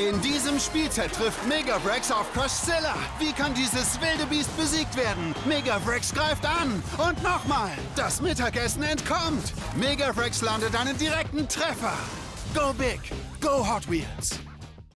In diesem Spielzeit trifft Megavrex auf Crushzilla. Wie kann dieses wilde Biest besiegt werden? Megavrex greift an. Und nochmal. Das Mittagessen entkommt. Megavrex landet einen direkten Treffer. Go big. Go Hot Wheels.